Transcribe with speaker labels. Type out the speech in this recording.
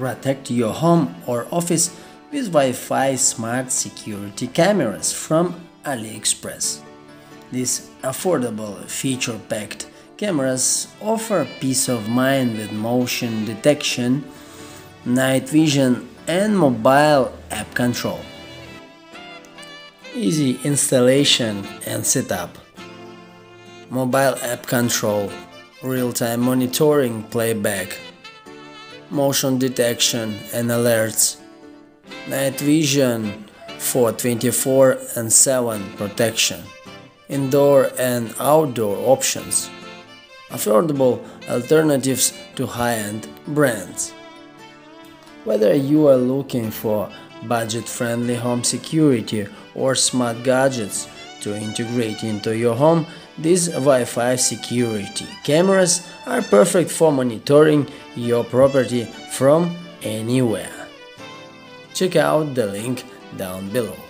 Speaker 1: Protect your home or office with Wi-Fi smart security cameras from AliExpress. These affordable, feature-packed cameras offer peace of mind with motion detection, night vision and mobile app control. Easy installation and setup. Mobile app control, real-time monitoring playback, motion detection and alerts, night vision for 24 and 7 protection, indoor and outdoor options, affordable alternatives to high-end brands. Whether you are looking for budget-friendly home security or smart gadgets to integrate into your home, these Wi-Fi security cameras are perfect for monitoring your property from anywhere. Check out the link down below.